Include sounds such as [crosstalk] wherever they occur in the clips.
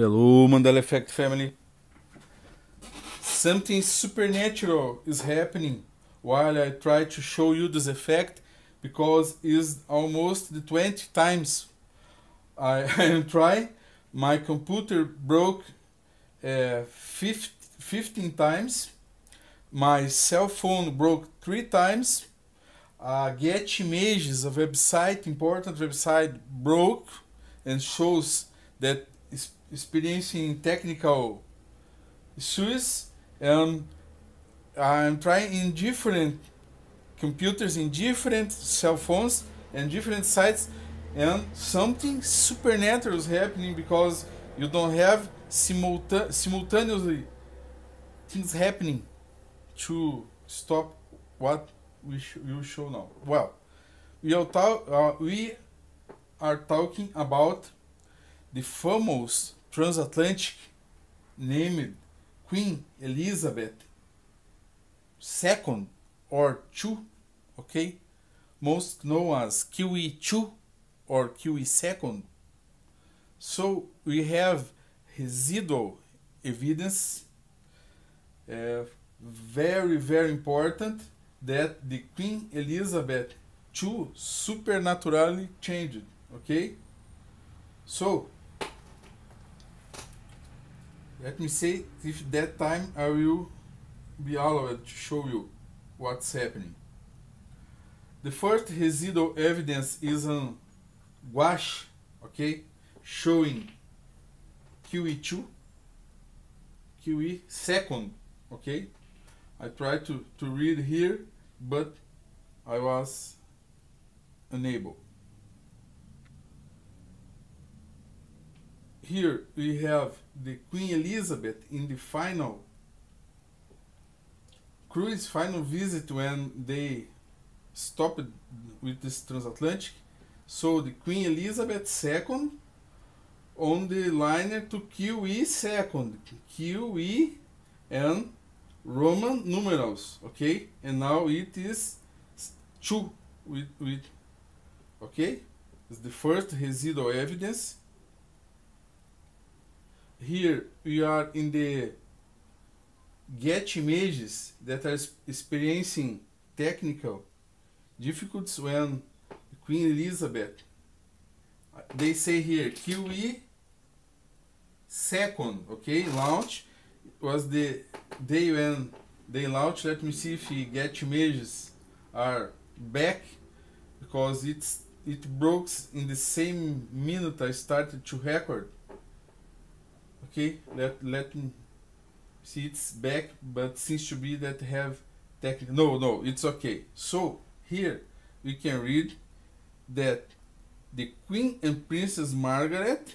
Hello, Mandela Effect family. Something supernatural is happening while I try to show you this effect because it's almost the 20 times I, [laughs] I am trying. My computer broke uh, 15, 15 times. My cell phone broke three times. Uh, Getty Images, a website, important website, broke and shows that experiencing technical issues and I'm trying in different computers in different cell phones and different sites and something supernatural is happening because you don't have simulta simultaneously things happening to stop what we sh will show now. Well, we are, uh, we are talking about the famous transatlantic named Queen Elizabeth II or II, okay? Most known as QE2 or QE2. So we have residual evidence, uh, very, very important, that the Queen Elizabeth II supernaturally changed, okay? So, let me say if that time I will be allowed to show you what's happening. The first residual evidence is a gouache, okay, showing QE2, QE second, okay. I tried to, to read here, but I was unable. Here we have the Queen Elizabeth in the final cruise final visit when they stopped with this transatlantic. So the Queen Elizabeth II on the liner to QE second QE and Roman numerals okay? And now it is two with, with okay? It's the first residual evidence here we are in the getty images that are experiencing technical difficulties when Queen Elizabeth they say here QE second okay launch was the day when they launched let me see if getty images are back because it's it broke in the same minute I started to record okay let let me see it's back but seems to be that have technical no no it's okay. So here we can read that the queen and princess margaret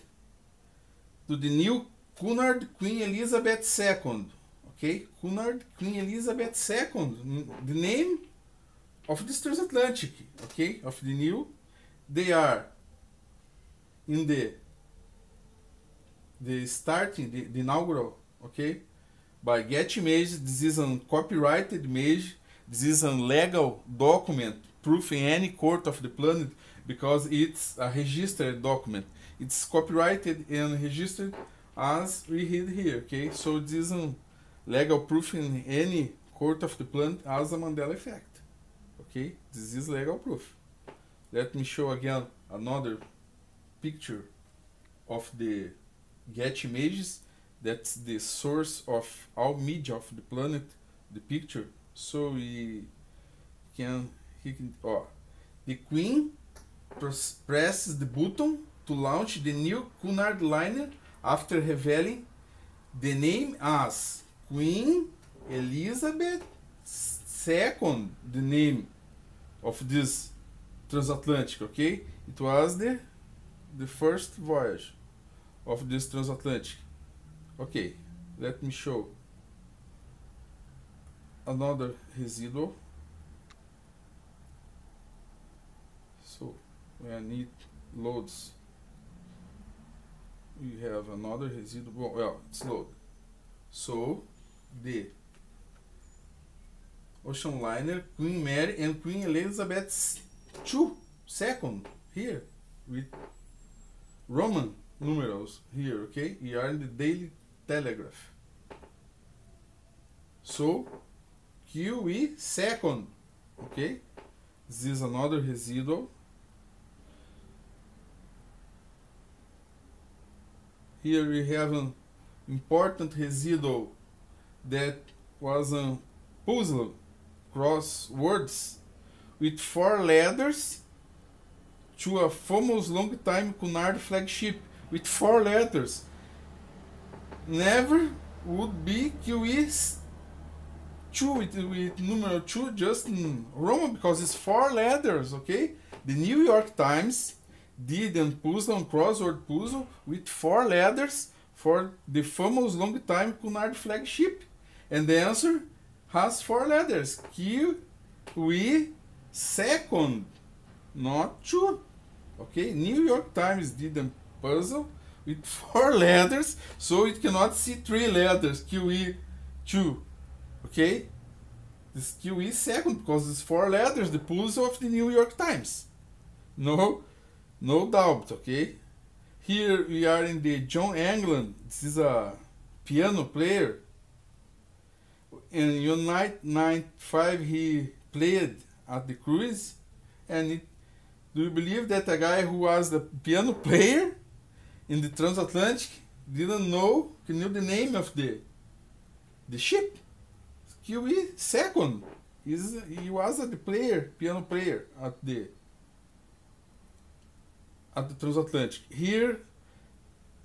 to the new cunard queen elizabeth ii okay cunard queen elizabeth ii the name of this transatlantic okay of the new they are in the the starting, the, the inaugural, okay, by Getty Image. This is a copyrighted image. This is a legal document, proof in any court of the planet, because it's a registered document. It's copyrighted and registered as we read here, okay? So this is a legal proof in any court of the planet as a Mandela effect, okay? This is legal proof. Let me show again another picture of the getty images that's the source of all media of the planet the picture so we can he can oh the queen presses the button to launch the new Cunard liner after revealing the name as Queen Elizabeth II, the name of this transatlantic, okay? It was the the first voyage of this transatlantic. Okay, let me show another residual. So when it loads, we have another residual. Well, it's loaded. So the ocean liner Queen Mary and Queen Elizabeth II second here with Roman numerals here, okay? We are in the Daily Telegraph. So, QE second, okay? This is another residual. Here we have an important residual that was a puzzle crosswords with four letters to a famous long time Cunard flagship with four letters. Never would be QE 2 with, with number 2 just Roman because it's four letters, okay? The New York Times did a puzzle, crossword puzzle with four letters for the famous long time Cunard flagship. And the answer has four letters. Q, we, second, not two. Okay, New York Times did a puzzle with [laughs] four letters, so it cannot see three letters, QE 2. Okay? This QE second because it's four letters, the puzzle of the New York Times. No, no doubt, okay? Here we are in the John England. This is a piano player. In Unite 95 he played at the cruise and it do you believe that a guy who was the piano player in the transatlantic didn't know, knew the name of the the ship? QE second. He's, he was a the player, piano player at the at the transatlantic. Here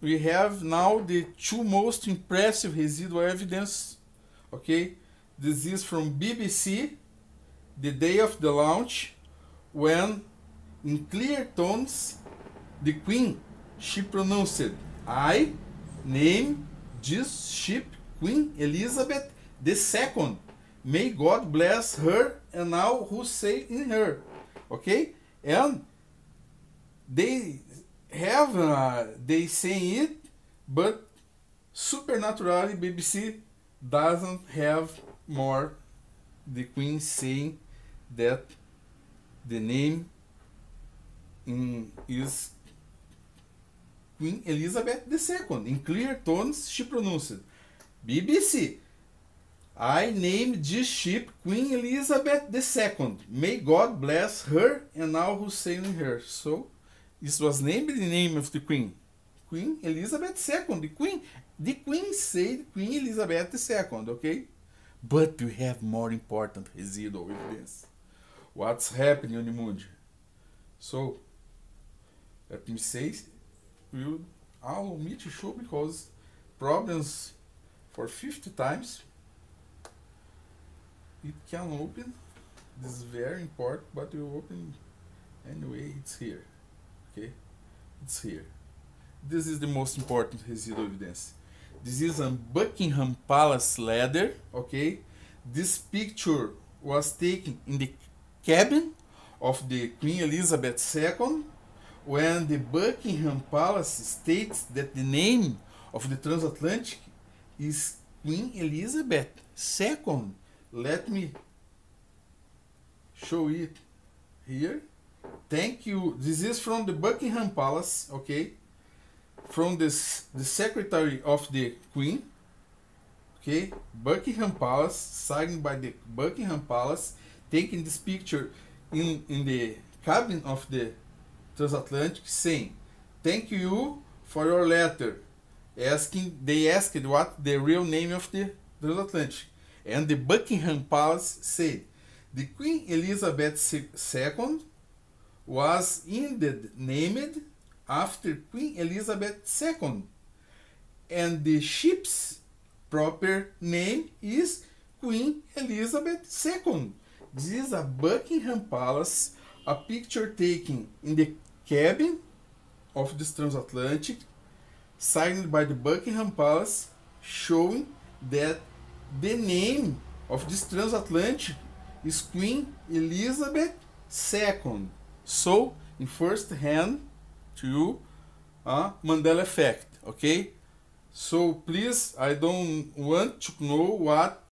we have now the two most impressive residual evidence. Okay, this is from BBC, the day of the launch, when in clear tones, the queen, she pronounced, I name this ship Queen Elizabeth II. May God bless her and all who say in her. Okay? And they have, uh, they say it, but supernaturally BBC doesn't have more the queen saying that the name in, is Queen Elizabeth II. In clear tones, she pronounced BBC. I named this ship Queen Elizabeth II. May God bless her and all who sail in her. So, this was named the name of the Queen. Queen Elizabeth II. The Queen, the Queen said Queen Elizabeth II, okay? But we have more important residual evidence. What's happening on the moon? So, let me say will I'll omit to show because problems for 50 times it can open. This is very important but you open anyway. It's here okay? It's here. This is the most important residual evidence. This is a Buckingham Palace ladder okay? This picture was taken in the cabin of the Queen Elizabeth II when the Buckingham Palace states that the name of the transatlantic is Queen Elizabeth II. Let me show it here. Thank you. This is from the Buckingham Palace, okay? From this the Secretary of the Queen. Okay, Buckingham Palace, signed by the Buckingham Palace, taking this picture in, in the cabin of the transatlantic saying, Thank you for your letter. Asking they asked what the real name of the transatlantic. And the Buckingham Palace said the Queen Elizabeth II was indeed named after Queen Elizabeth II. And the ship's proper name is Queen Elizabeth II. This is a Buckingham Palace, a picture taken in the cabin of this transatlantic signed by the Buckingham Palace showing that the name of this transatlantic is Queen Elizabeth II. So, in first hand to a Mandela effect, okay? So please, I don't want to know what